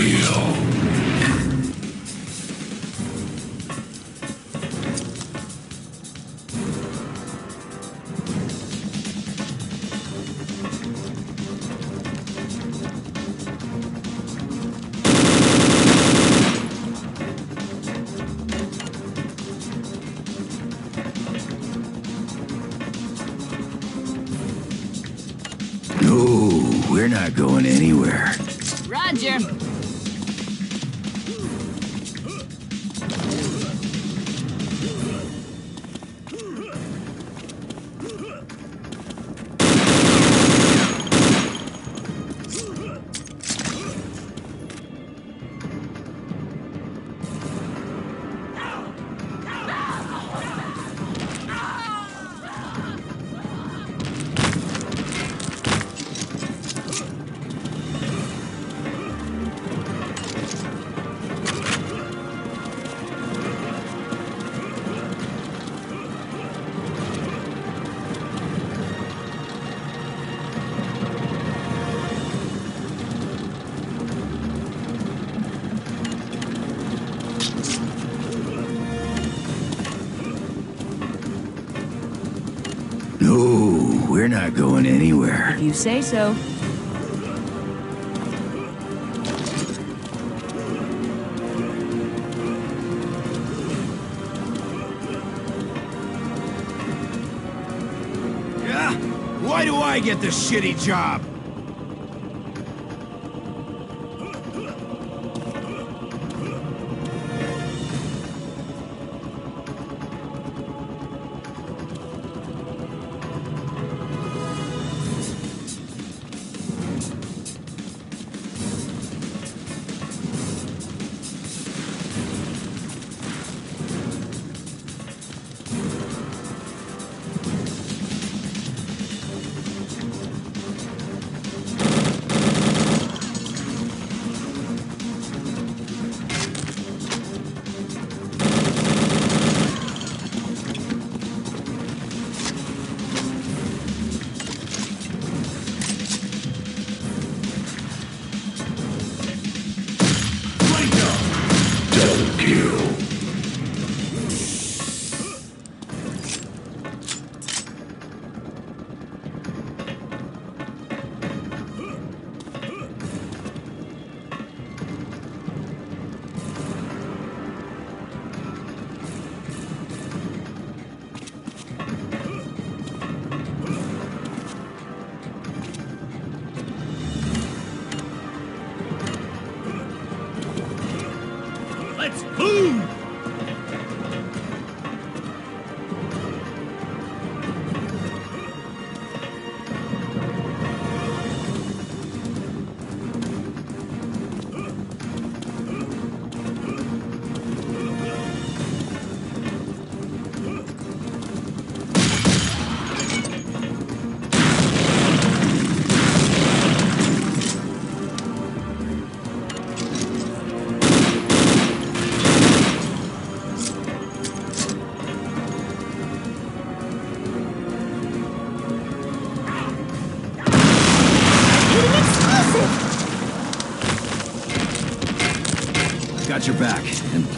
real. No, we're not going anywhere. If you say so. Yeah? Why do I get this shitty job?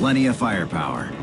Plenty of firepower.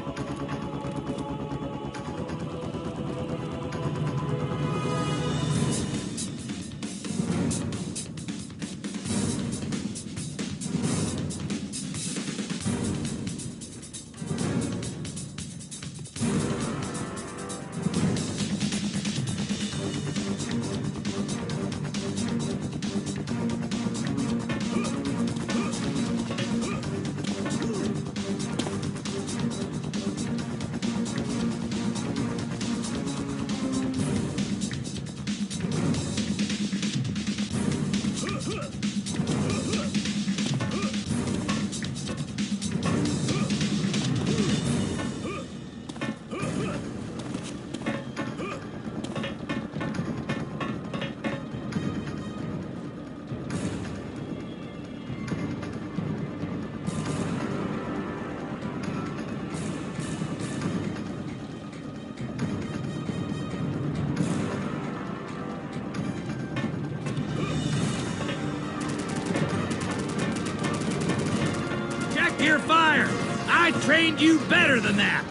Fire! I trained you better than that!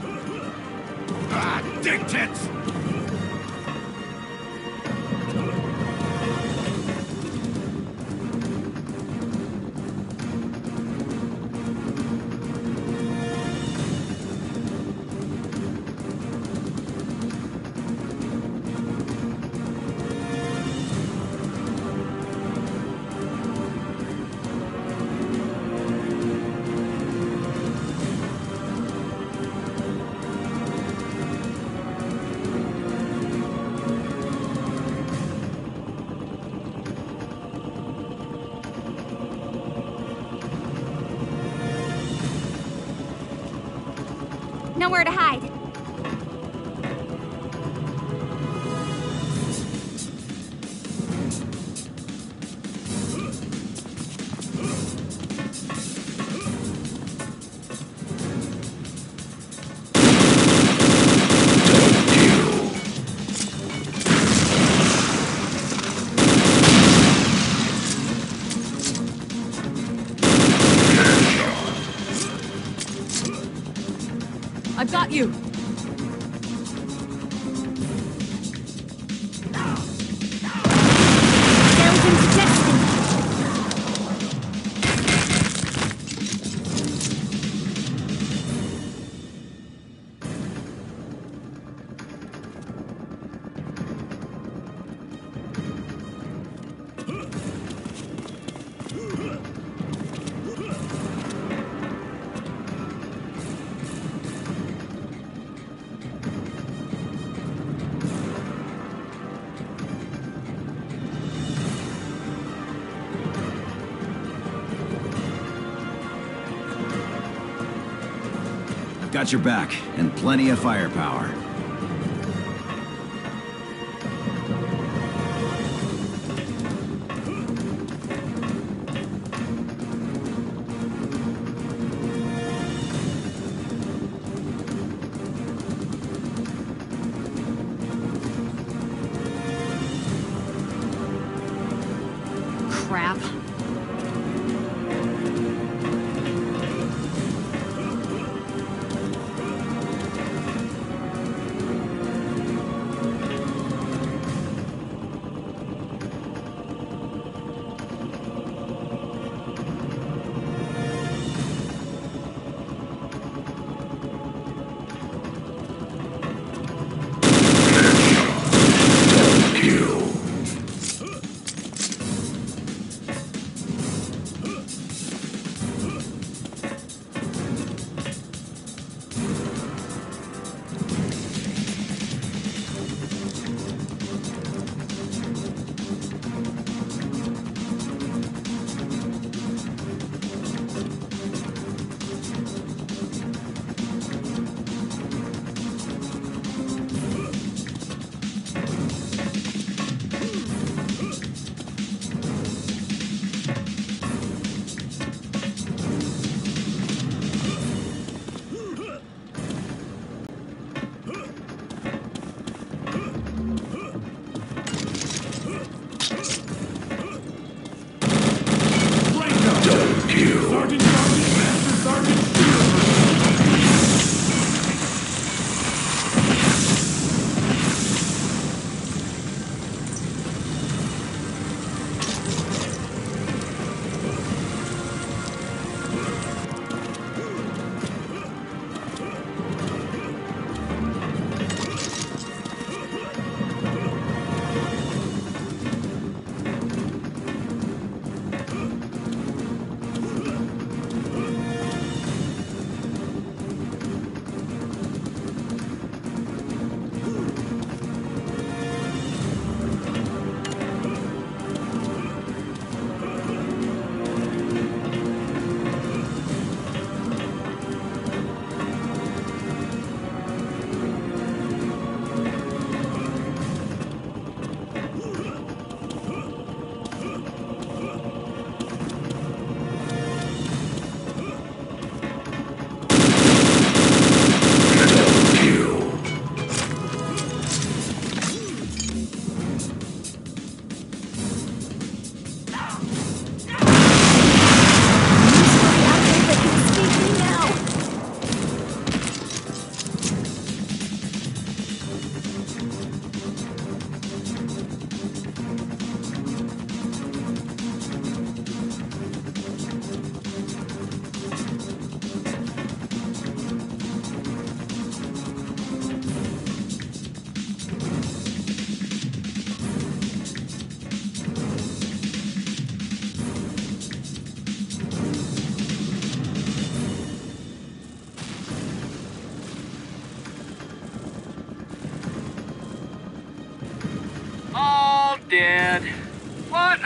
Ah, dick tits! Nowhere to hide. I've got you. Got your back, and plenty of firepower.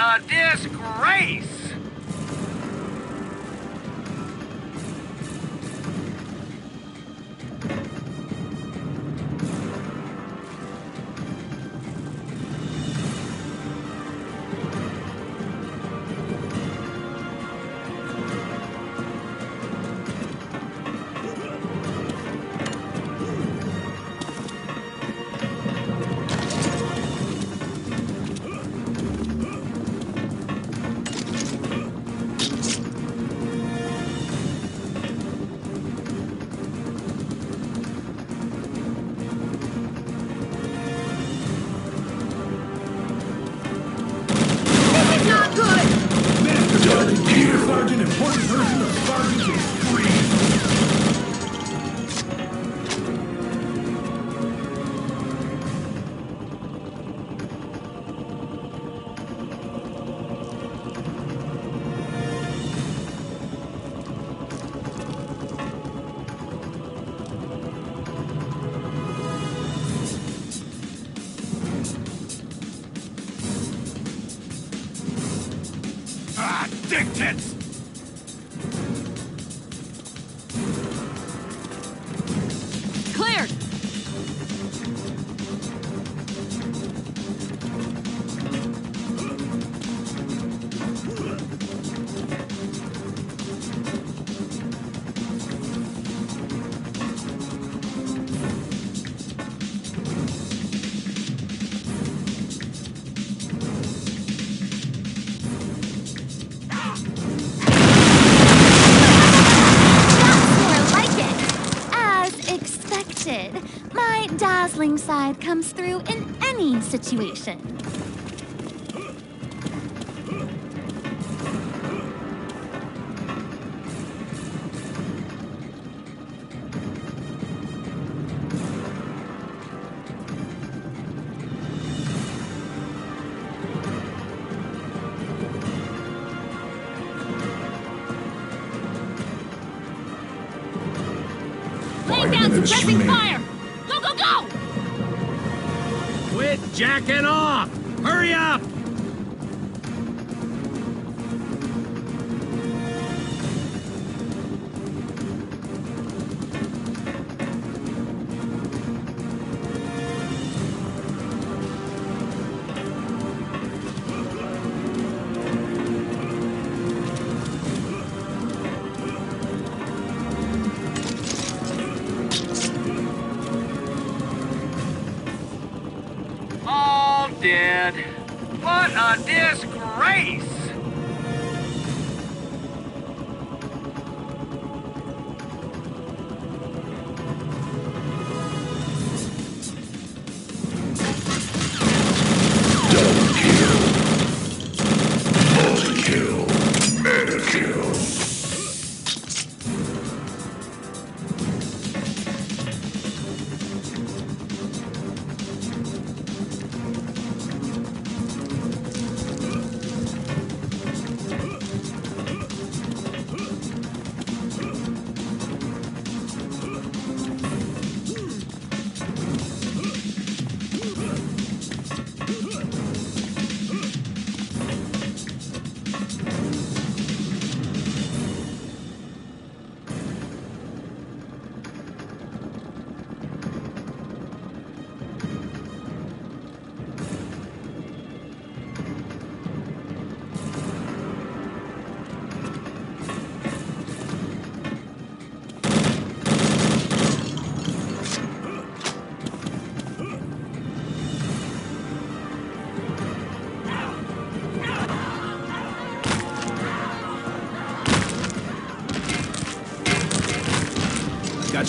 Uh, a disgrace! Dazzling side comes through in any situation. Laying down suppressing fire! Go, go, go! Jacking off! Hurry up! Deus.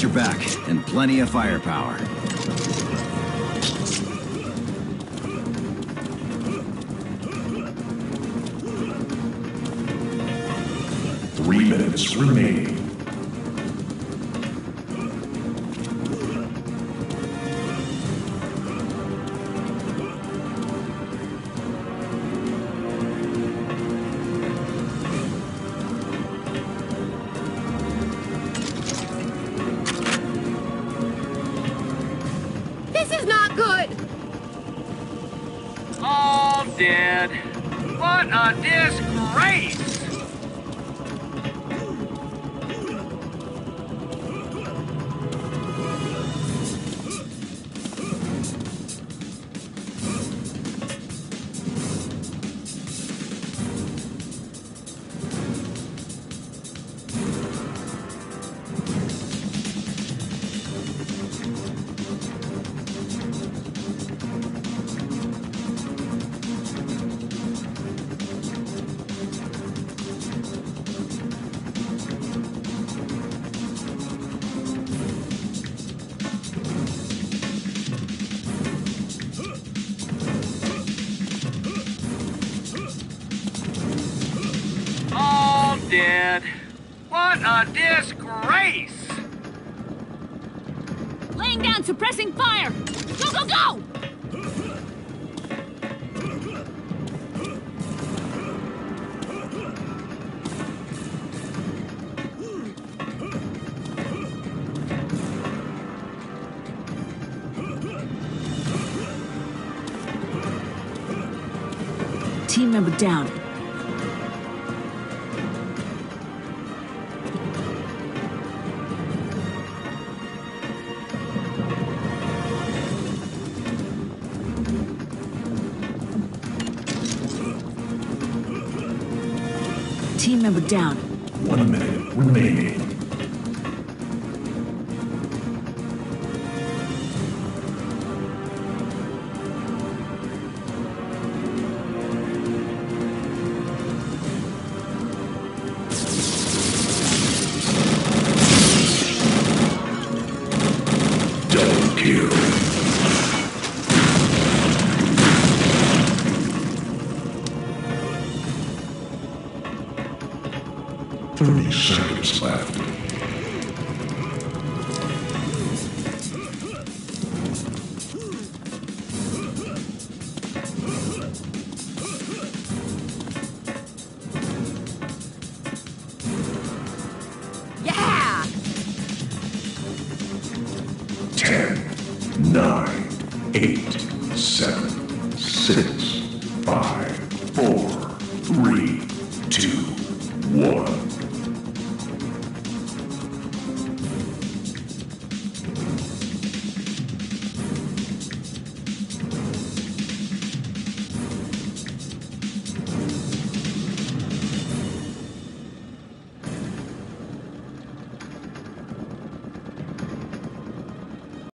Your back, and plenty of firepower. Three minutes remaining. Disgrace! Laying down, suppressing fire! Go, go, go! Team member down. Team member down. One minute remaining. Six,